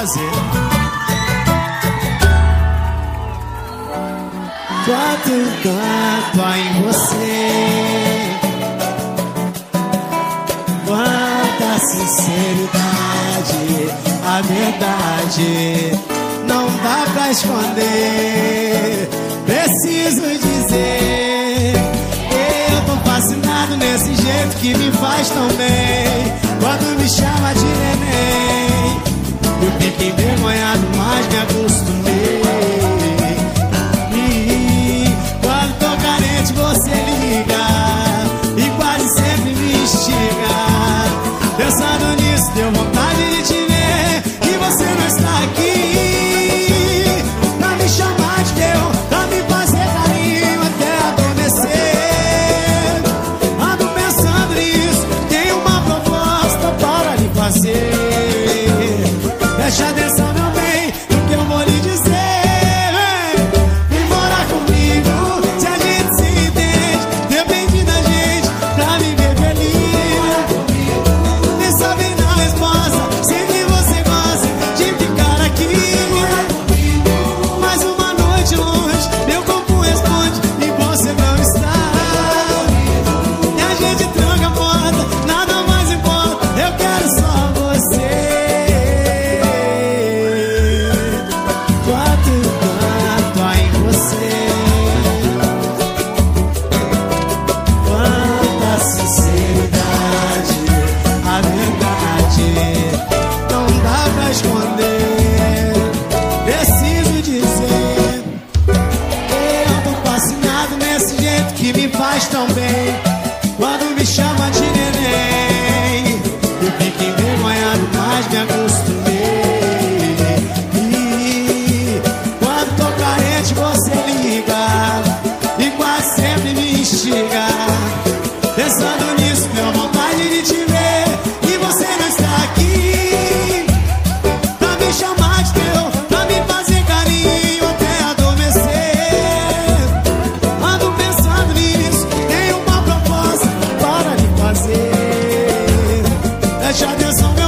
fazer. Quanto canto em você. Quanta sinceridade A verdade Não dá pra esconder. Preciso dizer Eu tô fascinado nesse jeito que me faz tão bem. Quando me chama de neném Eu fico envergonhado, mas me acostumo Preste atenção.